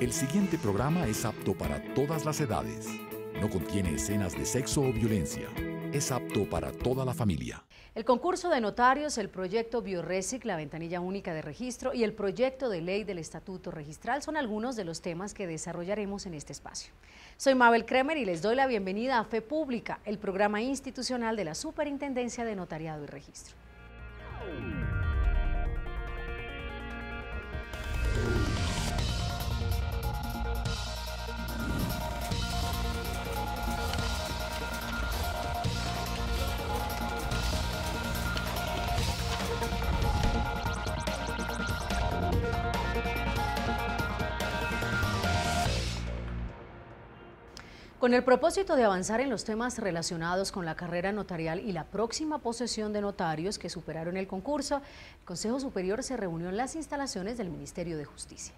El siguiente programa es apto para todas las edades. No contiene escenas de sexo o violencia. Es apto para toda la familia. El concurso de notarios, el proyecto Bioresic, la ventanilla única de registro y el proyecto de ley del estatuto registral son algunos de los temas que desarrollaremos en este espacio. Soy Mabel Kremer y les doy la bienvenida a Fe Pública, el programa institucional de la Superintendencia de Notariado y Registro. Con el propósito de avanzar en los temas relacionados con la carrera notarial y la próxima posesión de notarios que superaron el concurso, el Consejo Superior se reunió en las instalaciones del Ministerio de Justicia.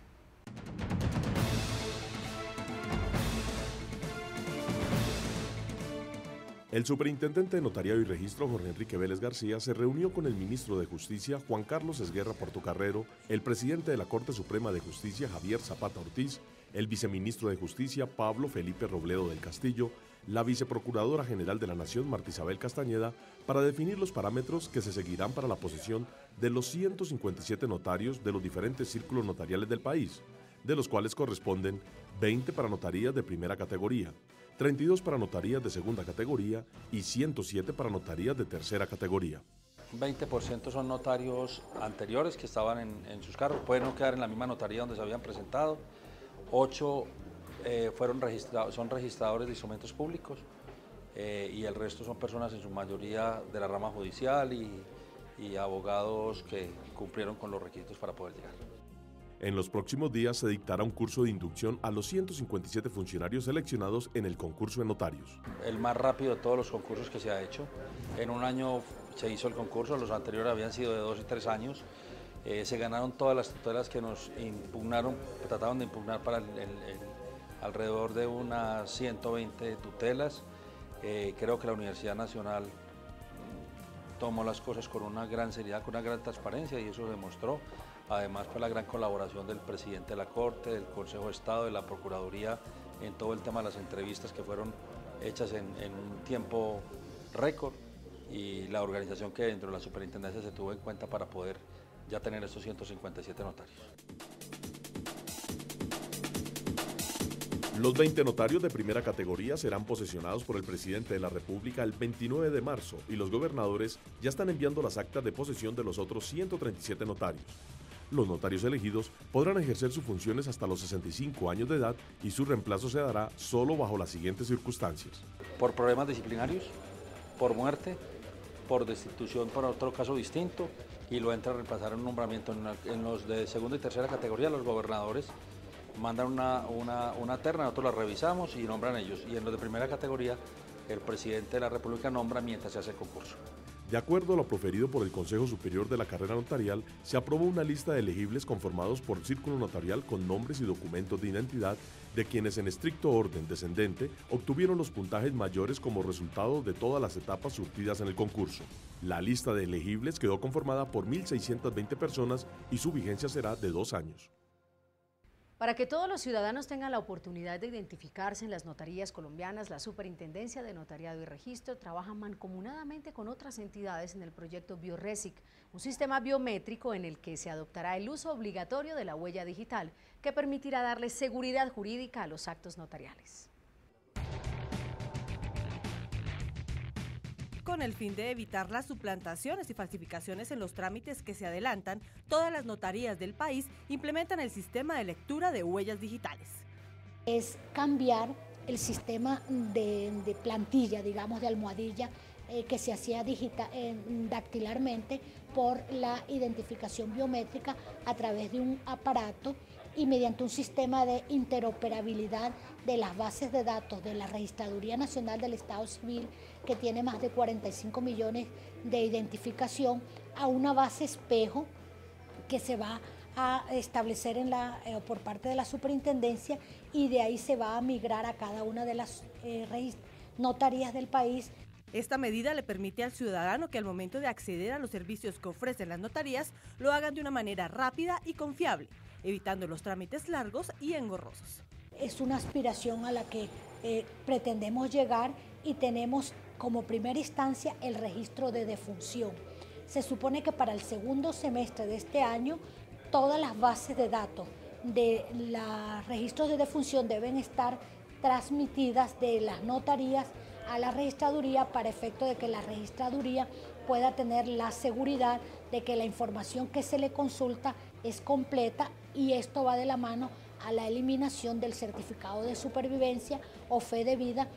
El superintendente de Notariado y Registro, Jorge Enrique Vélez García, se reunió con el ministro de Justicia, Juan Carlos Esguerra Portocarrero, el presidente de la Corte Suprema de Justicia, Javier Zapata Ortiz, el viceministro de Justicia, Pablo Felipe Robledo del Castillo, la viceprocuradora general de la Nación, Marta Isabel Castañeda, para definir los parámetros que se seguirán para la posesión de los 157 notarios de los diferentes círculos notariales del país, de los cuales corresponden 20 para notarías de primera categoría, 32 para notarías de segunda categoría y 107 para notarías de tercera categoría. 20% son notarios anteriores que estaban en, sus cargos, pueden no quedar en la misma notaría donde se habían presentado. 8 eh, fueron registrados, son registradores de instrumentos públicos eh, y el resto son personas en su mayoría de la rama judicial y abogados que cumplieron con los requisitos para poder llegar. En los próximos días se dictará un curso de inducción a los 157 funcionarios seleccionados en el concurso de notarios. El más rápido de todos los concursos que se ha hecho. En un año se hizo el concurso, los anteriores habían sido de dos y tres años. Eh, se ganaron todas las tutelas que nos impugnaron, trataban de impugnar para alrededor de unas 120 tutelas. Eh, creo que la Universidad Nacional tomó las cosas con una gran seriedad, con una gran transparencia y eso demostró además por la gran colaboración del presidente de la Corte, del Consejo de Estado, de la Procuraduría, en todo el tema de las entrevistas que fueron hechas en, un tiempo récord y la organización que dentro de la superintendencia se tuvo en cuenta para poder ya tener estos 157 notarios. Los 20 notarios de primera categoría serán posesionados por el presidente de la República el 29 de marzo y los gobernadores ya están enviando las actas de posesión de los otros 137 notarios. Los notarios elegidos podrán ejercer sus funciones hasta los 65 años de edad y su reemplazo se dará solo bajo las siguientes circunstancias. Por problemas disciplinarios, por muerte, por destitución por otro caso distinto y lo entra a reemplazar un nombramiento en, los de segunda y tercera categoría, los gobernadores mandan una, una, una terna, nosotros la revisamos y nombran ellos. Y en los de primera categoría, el presidente de la República nombra mientras se hace el concurso. De acuerdo a lo proferido por el Consejo Superior de la Carrera Notarial, se aprobó una lista de elegibles conformados por círculo notarial con nombres y documentos de identidad de quienes en estricto orden descendente obtuvieron los puntajes mayores como resultado de todas las etapas surtidas en el concurso. La lista de elegibles quedó conformada por 1.620 personas y su vigencia será de dos años. Para que todos los ciudadanos tengan la oportunidad de identificarse en las notarías colombianas, la Superintendencia de Notariado y Registro trabaja mancomunadamente con otras entidades en el proyecto BioResic, un sistema biométrico en el que se adoptará el uso obligatorio de la huella digital, que permitirá darle seguridad jurídica a los actos notariales. Con el fin de evitar las suplantaciones y falsificaciones en los trámites que se adelantan, todas las notarías del país implementan el sistema de lectura de huellas digitales. Es cambiar el sistema de, plantilla, digamos, de almohadilla eh, que se hacía eh, dactilarmente por la identificación biométrica a través de un aparato y mediante un sistema de interoperabilidad de las bases de datos de la Registraduría Nacional del Estado Civil, que tiene más de 45 millones de identificación, a una base espejo que se va a establecer eh, por parte de la superintendencia y de ahí se va a migrar a cada una de las eh, notarías del país. Esta medida le permite al ciudadano que al momento de acceder a los servicios que ofrecen las notarías lo hagan de una manera rápida y confiable. Evitando los trámites largos y engorrosos. Es una aspiración a la que eh, pretendemos llegar y tenemos como primera instancia el registro de defunción. Se supone que para el segundo semestre de este año todas las bases de datos de los registros de defunción deben estar transmitidas de las notarías a la registraduría para efecto de que la registraduría pueda tener la seguridad de que la información que se le consulta es completa y esto va de la mano a la eliminación del certificado de supervivencia o fe de vida.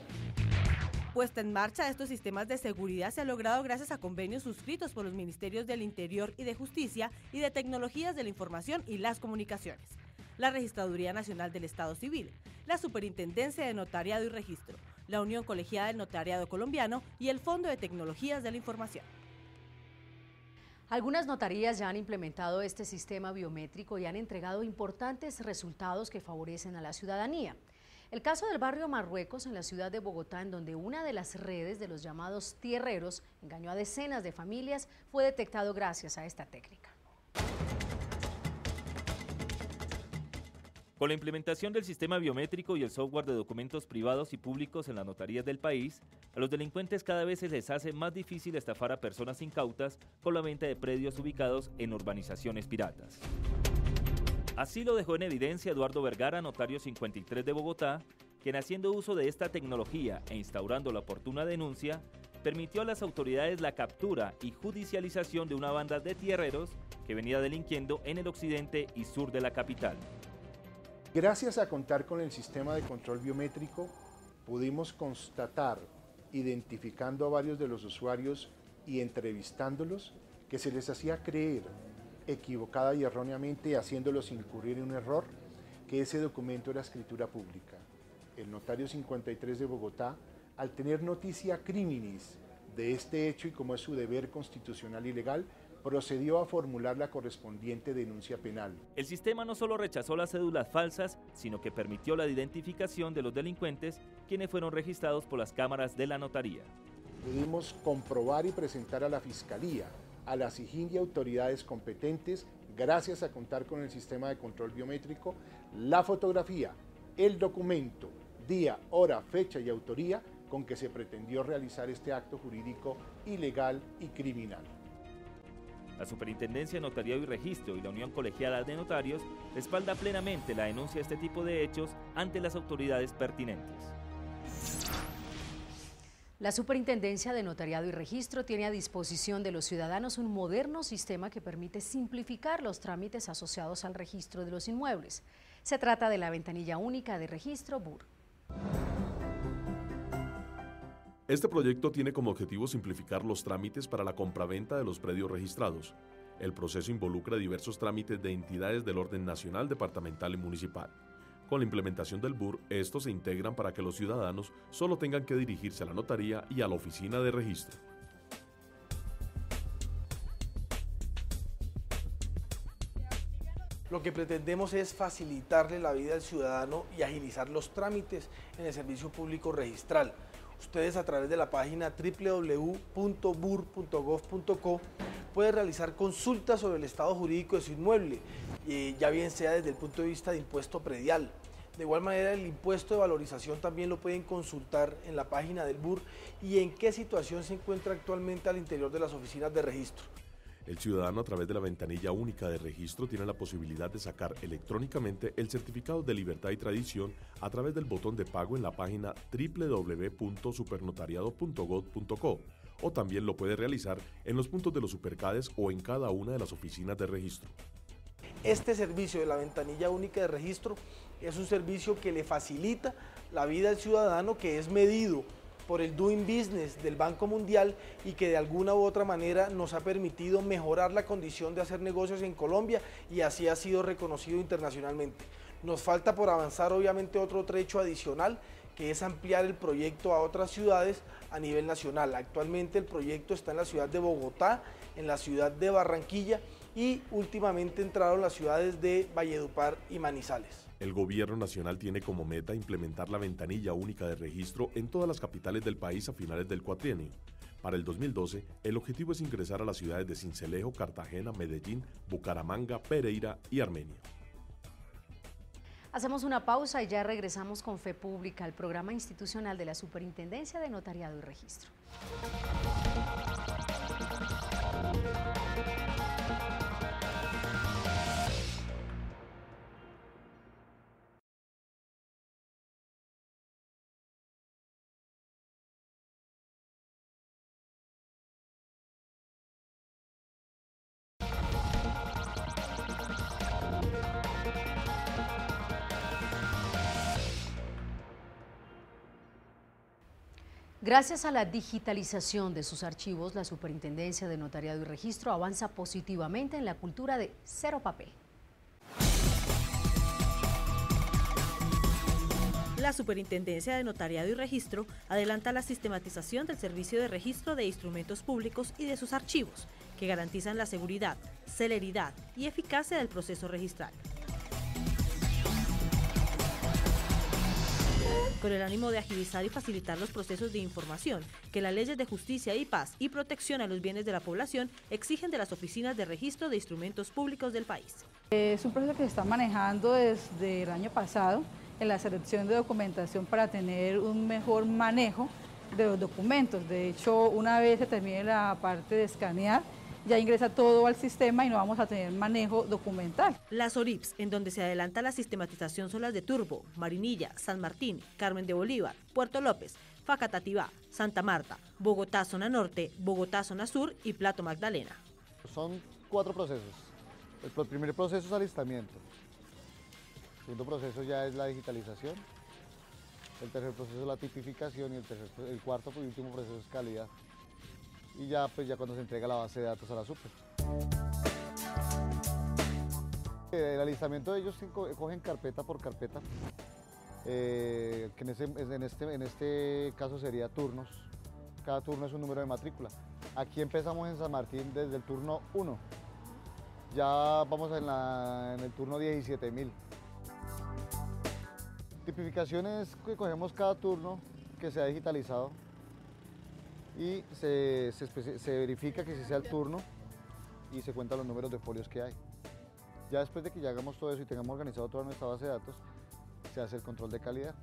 Puesta en marcha estos sistemas de seguridad se ha logrado gracias a convenios suscritos por los Ministerios del Interior y de Justicia y de Tecnologías de la Información y las Comunicaciones, la Registraduría Nacional del Estado Civil, la Superintendencia de Notariado y Registro, la Unión Colegiada del Notariado Colombiano y el Fondo de Tecnologías de la Información. Algunas notarías ya han implementado este sistema biométrico y han entregado importantes resultados que favorecen a la ciudadanía. El caso del barrio Marruecos en la ciudad de Bogotá, en donde una de las redes de los llamados tierreros engañó a decenas de familias, fue detectado gracias a esta técnica. Con la implementación del sistema biométrico y el software de documentos privados y públicos en las notarías del país, a los delincuentes cada vez se les hace más difícil estafar a personas incautas con la venta de predios ubicados en urbanizaciones piratas. Así lo dejó en evidencia Eduardo Vergara, notario 53 de Bogotá, quien haciendo uso de esta tecnología e instaurando la oportuna denuncia, permitió a las autoridades la captura y judicialización de una banda de tierreros que venía delinquiendo en el occidente y sur de la capital. Gracias a contar con el sistema de control biométrico, pudimos constatar, identificando a varios de los usuarios y entrevistándolos, que se les hacía creer, equivocada y erróneamente, haciéndolos incurrir en un error, que ese documento era escritura pública. El notario 53 de Bogotá, al tener noticia criminis de este hecho y como es su deber constitucional y legal, procedió a formular la correspondiente denuncia penal. El sistema no solo rechazó las cédulas falsas, sino que permitió la identificación de los delincuentes, quienes fueron registrados por las cámaras de la notaría. Pudimos comprobar y presentar a la Fiscalía, a la SIGIN y autoridades competentes, gracias a contar con el sistema de control biométrico, la fotografía, el documento, día, hora, fecha y autoría con que se pretendió realizar este acto jurídico ilegal y criminal. La Superintendencia de Notariado y Registro y la Unión Colegiada de Notarios respalda plenamente la denuncia de este tipo de hechos ante las autoridades pertinentes. La Superintendencia de Notariado y Registro tiene a disposición de los ciudadanos un moderno sistema que permite simplificar los trámites asociados al registro de los inmuebles. Se trata de la ventanilla única de registro BUR. Este proyecto tiene como objetivo simplificar los trámites para la compraventa de los predios registrados. El proceso involucra diversos trámites de entidades del orden nacional, departamental y municipal. Con la implementación del BUR, estos se integran para que los ciudadanos solo tengan que dirigirse a la notaría y a la oficina de registro. Lo que pretendemos es facilitarle la vida al ciudadano y agilizar los trámites en el servicio público registral. Ustedes a través de la página www.bur.gov.co pueden realizar consultas sobre el estado jurídico de su inmueble, eh, ya bien sea desde el punto de vista de impuesto predial. De igual manera, el impuesto de valorización también lo pueden consultar en la página del BUR y en qué situación se encuentra actualmente al interior de las oficinas de registro. El ciudadano a través de la ventanilla única de registro tiene la posibilidad de sacar electrónicamente el certificado de libertad y tradición a través del botón de pago en la página www.supernotariado.gov.co o también lo puede realizar en los puntos de los supercades o en cada una de las oficinas de registro. Este servicio de la ventanilla única de registro es un servicio que le facilita la vida al ciudadano que es medido por el Doing Business del Banco Mundial y que de alguna u otra manera nos ha permitido mejorar la condición de hacer negocios en Colombia y así ha sido reconocido internacionalmente. Nos falta por avanzar obviamente otro trecho adicional que es ampliar el proyecto a otras ciudades a nivel nacional. Actualmente el proyecto está en la ciudad de Bogotá, en la ciudad de Barranquilla y últimamente entraron las ciudades de Valledupar y Manizales. El gobierno nacional tiene como meta implementar la ventanilla única de registro en todas las capitales del país a finales del cuatrienio. Para el 2012, el objetivo es ingresar a las ciudades de Cincelejo, Cartagena, Medellín, Bucaramanga, Pereira y Armenia. Hacemos una pausa y ya regresamos con Fe Pública, el programa institucional de la Superintendencia de Notariado y Registro. Gracias a la digitalización de sus archivos, la Superintendencia de Notariado y Registro avanza positivamente en la cultura de cero papel. La Superintendencia de Notariado y Registro adelanta la sistematización del servicio de registro de instrumentos públicos y de sus archivos, que garantizan la seguridad, celeridad y eficacia del proceso registral. Con el ánimo de agilizar y facilitar los procesos de información que las leyes de justicia y paz y protección a los bienes de la población exigen de las oficinas de registro de instrumentos públicos del país. Es un proceso que se está manejando desde el año pasado en la selección de documentación para tener un mejor manejo de los documentos. De hecho, una vez se termine la parte de escanear, ya ingresa todo al sistema y no vamos a tener manejo documental. Las ORIPS, en donde se adelanta la sistematización, son las de Turbo, Marinilla, San Martín, Carmen de Bolívar, Puerto López, Facatativá, Santa Marta, Bogotá Zona Norte, Bogotá Zona Sur y Plato Magdalena. Son cuatro procesos. El primer proceso es alistamiento. El segundo proceso ya es la digitalización. El tercer proceso es la tipificación y el, el cuarto y último proceso es calidad y ya pues ya cuando se entrega la base de datos a la super. El alistamiento de ellos cogen carpeta por carpeta, eh, que en, este, en este caso sería turnos. Cada turno es un número de matrícula. Aquí empezamos en San Martín desde el turno 1. Ya vamos en, en el turno 17.000. Tipificaciones que cogemos cada turno que se ha digitalizado y se, verifica que si sea el turno y se cuentan los números de folios que hay. Ya después de que ya hagamos todo eso y tengamos organizado toda nuestra base de datos, se hace el control de calidad.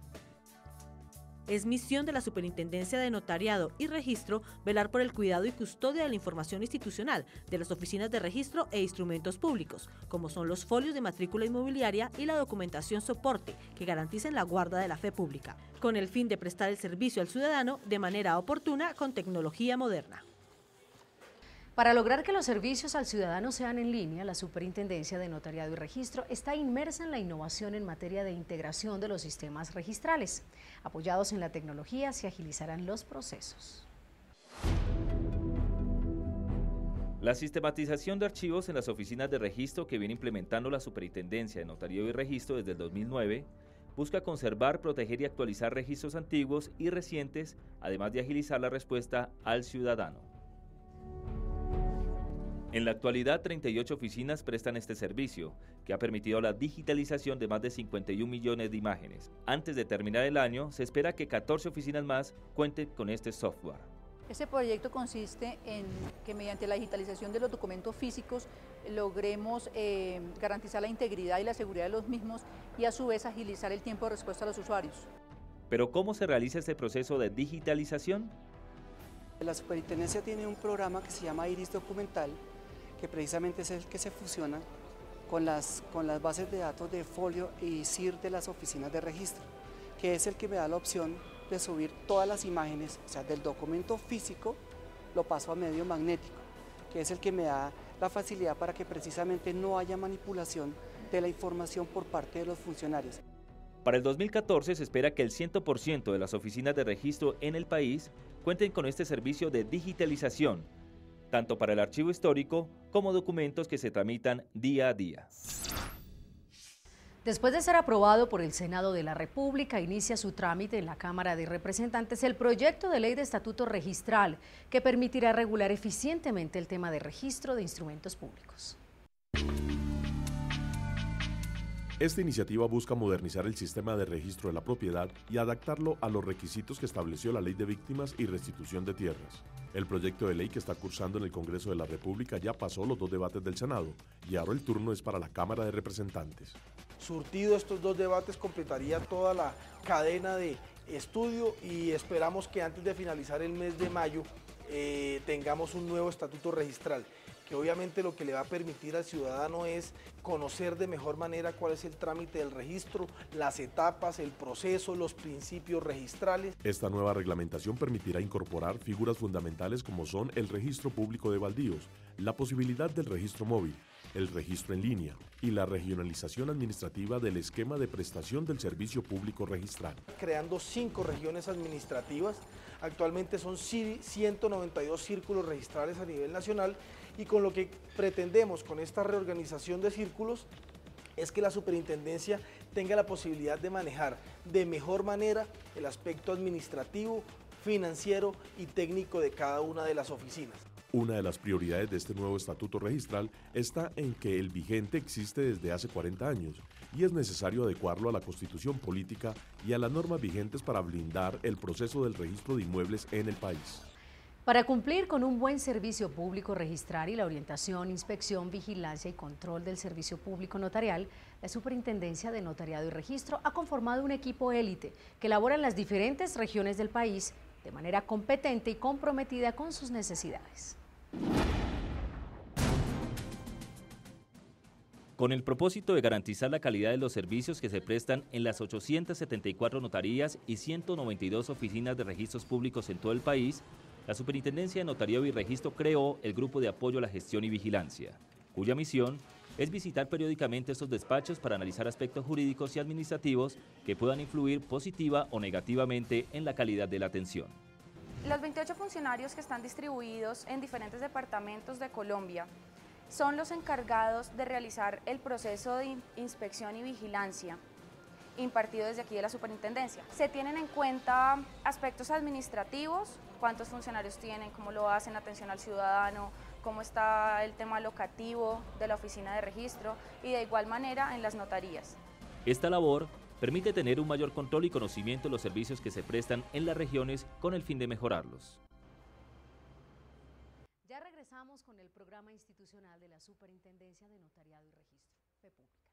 Es misión de la Superintendencia de Notariado y Registro velar por el cuidado y custodia de la información institucional de las oficinas de registro e instrumentos públicos, como son los folios de matrícula inmobiliaria y la documentación soporte que garanticen la guarda de la fe pública, con el fin de prestar el servicio al ciudadano de manera oportuna con tecnología moderna. Para lograr que los servicios al ciudadano sean en línea, la Superintendencia de Notariado y Registro está inmersa en la innovación en materia de integración de los sistemas registrales. Apoyados en la tecnología, se agilizarán los procesos. La sistematización de archivos en las oficinas de registro que viene implementando la Superintendencia de Notariado y Registro desde el 2009 busca conservar, proteger y actualizar registros antiguos y recientes, además de agilizar la respuesta al ciudadano. En la actualidad, 38 oficinas prestan este servicio, que ha permitido la digitalización de más de 51 millones de imágenes. Antes de terminar el año, se espera que 14 oficinas más cuenten con este software. Este proyecto consiste en que mediante la digitalización de los documentos físicos logremos eh, garantizar la integridad y la seguridad de los mismos y a su vez agilizar el tiempo de respuesta a los usuarios. Pero ¿cómo se realiza este proceso de digitalización? La superintendencia tiene un programa que se llama Iris Documental, que precisamente es el que se fusiona con las, con las bases de datos de folio y CIR de las oficinas de registro, que es el que me da la opción de subir todas las imágenes, o sea, del documento físico lo paso a medio magnético, que es el que me da la facilidad para que precisamente no haya manipulación de la información por parte de los funcionarios. Para el 2014 se espera que el 100% de las oficinas de registro en el país cuenten con este servicio de digitalización tanto para el archivo histórico como documentos que se tramitan día a día. Después de ser aprobado por el Senado de la República, inicia su trámite en la Cámara de Representantes el proyecto de ley de estatuto registral que permitirá regular eficientemente el tema de registro de instrumentos públicos. Esta iniciativa busca modernizar el sistema de registro de la propiedad y adaptarlo a los requisitos que estableció la Ley de Víctimas y Restitución de Tierras. El proyecto de ley que está cursando en el Congreso de la República ya pasó los dos debates del Senado y ahora el turno es para la Cámara de Representantes. Surtido estos dos debates completaría toda la cadena de estudio y esperamos que antes de finalizar el mes de mayo eh, tengamos un nuevo estatuto registral que obviamente lo que le va a permitir al ciudadano es conocer de mejor manera cuál es el trámite del registro, las etapas, el proceso, los principios registrales. Esta nueva reglamentación permitirá incorporar figuras fundamentales como son el registro público de baldíos, la posibilidad del registro móvil, el registro en línea y la regionalización administrativa del esquema de prestación del servicio público registral. Creando cinco regiones administrativas, actualmente son 192 círculos registrales a nivel nacional y con lo que pretendemos con esta reorganización de círculos es que la superintendencia tenga la posibilidad de manejar de mejor manera el aspecto administrativo, financiero y técnico de cada una de las oficinas. Una de las prioridades de este nuevo estatuto registral está en que el vigente existe desde hace 40 años y es necesario adecuarlo a la constitución política y a las normas vigentes para blindar el proceso del registro de inmuebles en el país. Para cumplir con un buen servicio público registrar y la orientación, inspección, vigilancia y control del servicio público notarial, la Superintendencia de Notariado y Registro ha conformado un equipo élite que elabora en las diferentes regiones del país de manera competente y comprometida con sus necesidades. Con el propósito de garantizar la calidad de los servicios que se prestan en las 874 notarías y 192 oficinas de registros públicos en todo el país, la Superintendencia de Notariado y Registro creó el Grupo de Apoyo a la Gestión y Vigilancia, cuya misión es visitar periódicamente estos despachos para analizar aspectos jurídicos y administrativos que puedan influir positiva o negativamente en la calidad de la atención. Los 28 funcionarios que están distribuidos en diferentes departamentos de Colombia son los encargados de realizar el proceso de inspección y vigilancia impartido desde aquí de la superintendencia. Se tienen en cuenta aspectos administrativos, cuántos funcionarios tienen, cómo lo hacen, atención al ciudadano, cómo está el tema locativo de la oficina de registro y de igual manera en las notarías. Esta labor permite tener un mayor control y conocimiento de los servicios que se prestan en las regiones con el fin de mejorarlos. Ya regresamos con el programa institucional de la Superintendencia de Notariado y Registro,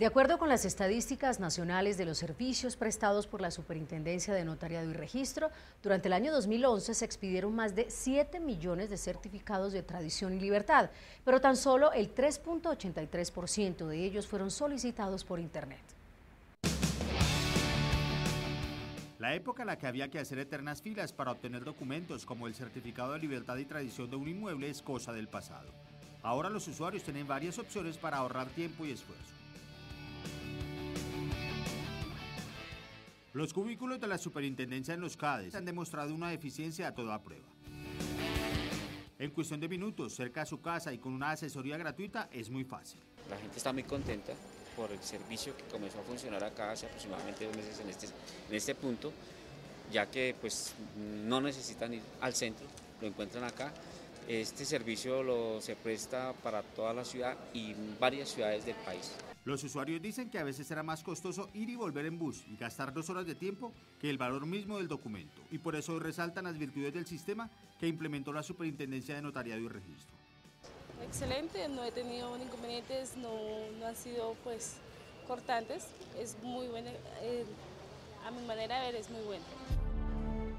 De acuerdo con las estadísticas nacionales de los servicios prestados por la Superintendencia de Notariado y Registro, durante el año 2011 se expidieron más de 7 millones de certificados de tradición y libertad, pero tan solo el 3.83% de ellos fueron solicitados por Internet. La época en la que había que hacer eternas filas para obtener documentos como el certificado de libertad y tradición de un inmueble es cosa del pasado. Ahora los usuarios tienen varias opciones para ahorrar tiempo y esfuerzo. Los cubículos de la superintendencia en los CADES han demostrado una eficiencia a toda prueba. En cuestión de minutos, cerca de su casa y con una asesoría gratuita, es muy fácil. La gente está muy contenta por el servicio que comenzó a funcionar acá hace aproximadamente dos meses en este, en este punto, ya que pues no necesitan ir al centro, lo encuentran acá. Este servicio lo, se presta para toda la ciudad y varias ciudades del país. Los usuarios dicen que a veces será más costoso ir y volver en bus y gastar dos horas de tiempo que el valor mismo del documento. Y por eso resaltan las virtudes del sistema que implementó la Superintendencia de Notariado y Registro. Excelente, no he tenido inconvenientes, no, no han sido pues cortantes, es muy bueno, eh, a mi manera de ver es muy bueno.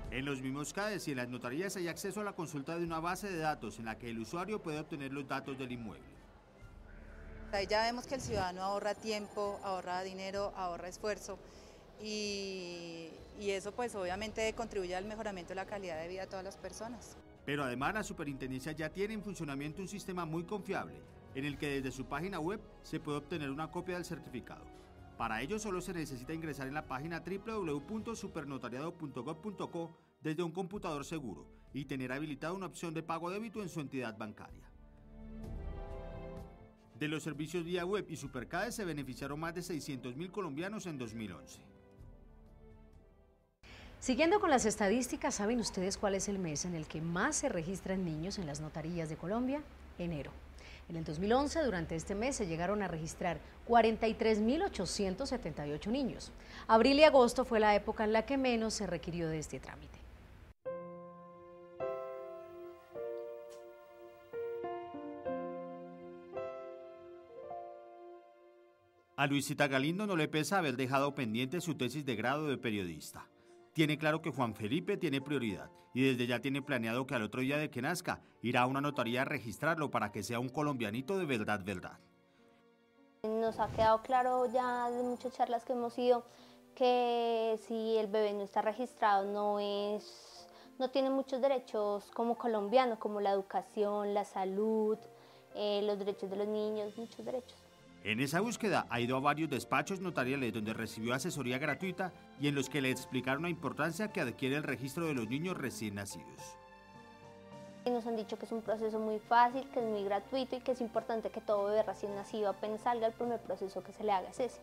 En los mismos CADES y en las notarías hay acceso a la consulta de una base de datos en la que el usuario puede obtener los datos del inmueble. Ahí ya vemos que el ciudadano ahorra tiempo, ahorra dinero, ahorra esfuerzo y, eso pues obviamente contribuye al mejoramiento de la calidad de vida de todas las personas. Pero además la superintendencia ya tiene en funcionamiento un sistema muy confiable en el que desde su página web se puede obtener una copia del certificado. Para ello solo se necesita ingresar en la página www.supernotariado.gov.co desde un computador seguro y tener habilitada una opción de pago débito en su entidad bancaria. De los servicios vía web y Supercade se beneficiaron más de 600.000 colombianos en 2011. Siguiendo con las estadísticas, ¿saben ustedes cuál es el mes en el que más se registran niños en las notarías de Colombia? Enero. En el 2011, durante este mes, se llegaron a registrar 43.878 niños. Abril y agosto fue la época en la que menos se requirió de este trámite. A Luisita Galindo no le pesa haber dejado pendiente su tesis de grado de periodista. Tiene claro que Juan Felipe tiene prioridad y desde ya tiene planeado que al otro día de que nazca irá a una notaría a registrarlo para que sea un colombianito de verdad, verdad. Nos ha quedado claro ya de muchas charlas que hemos ido que si el bebé no está registrado no es no tiene muchos derechos como colombiano, como la educación, la salud, eh, los derechos de los niños, muchos derechos. En esa búsqueda ha ido a varios despachos notariales donde recibió asesoría gratuita y en los que le explicaron la importancia que adquiere el registro de los niños recién nacidos. Nos han dicho que es un proceso muy fácil, que es muy gratuito y que es importante que todo bebé recién nacido apenas salga el primer proceso que se le haga es ese.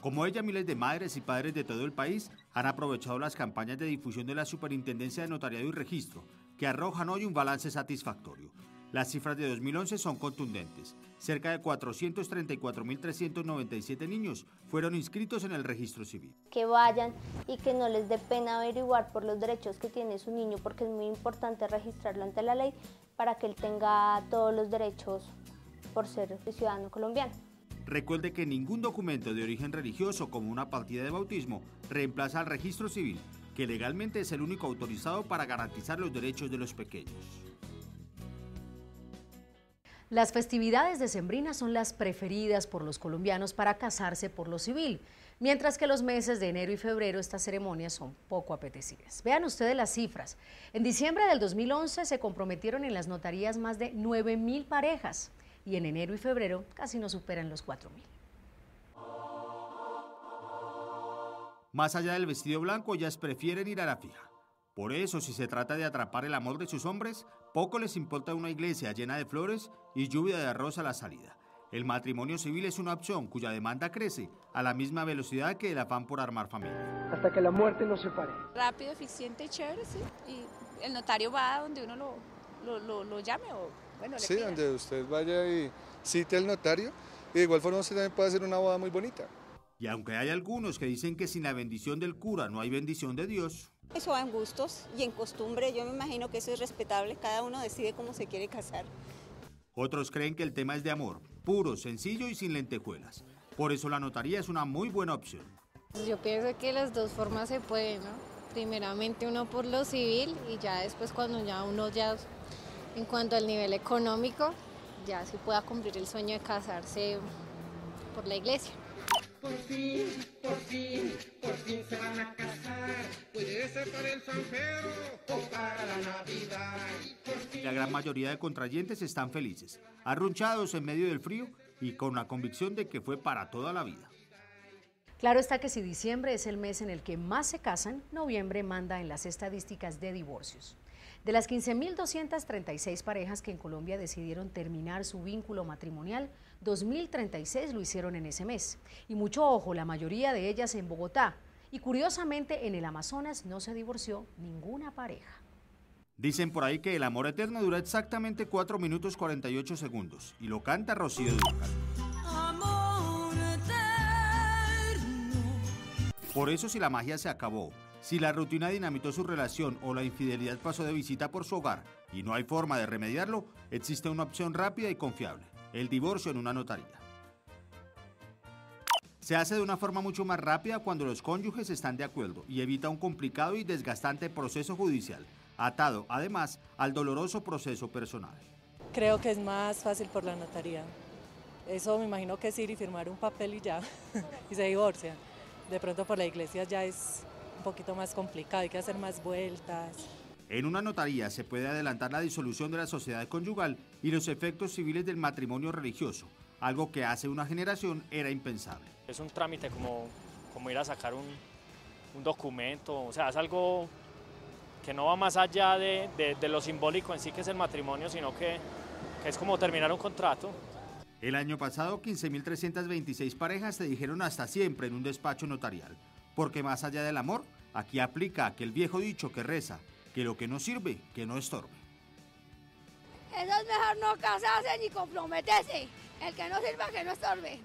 Como ella, miles de madres y padres de todo el país han aprovechado las campañas de difusión de la Superintendencia de Notariado y Registro, que arrojan hoy un balance satisfactorio. Las cifras de 2011 son contundentes. Cerca de 434.397 niños fueron inscritos en el registro civil. Que vayan y que no les dé pena averiguar por los derechos que tiene su niño, porque es muy importante registrarlo ante la ley para que él tenga todos los derechos por ser ciudadano colombiano. Recuerde que ningún documento de origen religioso como una partida de bautismo reemplaza al registro civil, que legalmente es el único autorizado para garantizar los derechos de los pequeños. Las festividades decembrinas son las preferidas por los colombianos para casarse por lo civil, mientras que los meses de enero y febrero estas ceremonias son poco apetecidas. Vean ustedes las cifras. En diciembre del 2011 se comprometieron en las notarías más de 9 mil parejas y en enero y febrero casi no superan los 4 mil. Más allá del vestido blanco, ellas prefieren ir a la fija. Por eso, si se trata de atrapar el amor de sus hombres, poco les importa una iglesia llena de flores y lluvia de arroz a la salida. El matrimonio civil es una opción cuya demanda crece a la misma velocidad que el afán por armar familia. Hasta que la muerte nos separe. Rápido, eficiente y chévere, sí. Y el notario va donde uno lo, lo, lo, llame o bueno, le Sí, donde usted vaya y cite al notario. Y de igual forma usted también puede hacer una boda muy bonita. Y aunque hay algunos que dicen que sin la bendición del cura no hay bendición de Dios. Eso va en gustos y en costumbre, yo me imagino que eso es respetable, cada uno decide cómo se quiere casar. Otros creen que el tema es de amor, puro, sencillo y sin lentejuelas. Por eso la notaría es una muy buena opción. Yo pienso que las dos formas se pueden, ¿no? Primeramente uno por lo civil y ya después cuando ya uno ya, en cuanto al nivel económico, ya se pueda cumplir el sueño de casarse por la iglesia. Por fin, por fin, por fin se van a casar. Puede ser para el sanfero o para la Navidad. La gran mayoría de contrayentes están felices, arrunchados en medio del frío y con la convicción de que fue para toda la vida. Claro está que si diciembre es el mes en el que más se casan, noviembre manda en las estadísticas de divorcios. De las 15.236 parejas que en Colombia decidieron terminar su vínculo matrimonial, 2.036 lo hicieron en ese mes. Y mucho ojo, la mayoría de ellas en Bogotá. Y curiosamente, en el Amazonas no se divorció ninguna pareja. Dicen por ahí que el amor eterno dura exactamente 4 minutos 48 segundos y lo canta Rocío Dúrcal. Por eso si la magia se acabó, si la rutina dinamitó su relación o la infidelidad pasó de visita por su hogar y no hay forma de remediarlo, existe una opción rápida y confiable, el divorcio en una notaría. Se hace de una forma mucho más rápida cuando los cónyuges están de acuerdo y evita un complicado y desgastante proceso judicial, atado además al doloroso proceso personal. Creo que es más fácil por la notaría. Eso me imagino que es ir y firmar un papel y ya, y se divorcia. De pronto por la iglesia ya es un poquito más complicado, hay que hacer más vueltas. En una notaría se puede adelantar la disolución de la sociedad conyugal y los efectos civiles del matrimonio religioso, algo que hace una generación era impensable. Es un trámite como, como ir a sacar un, un documento, o sea, es algo que no va más allá de, de, de, lo simbólico en sí que es el matrimonio, sino que, que es como terminar un contrato. El año pasado, 15.326 parejas se dijeron hasta siempre en un despacho notarial, porque más allá del amor, aquí aplica aquel viejo dicho que reza, que lo que no sirve, que no estorbe. Eso es mejor no casarse ni comprometerse, el que no sirva, que no estorbe.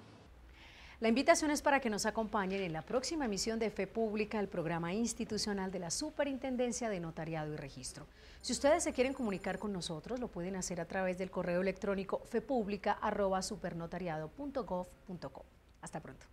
La invitación es para que nos acompañen en la próxima emisión de Fe Pública, el programa institucional de la Superintendencia de Notariado y Registro. Si ustedes se quieren comunicar con nosotros, lo pueden hacer a través del correo electrónico fepublica.supernotariado.gov.co. Hasta pronto.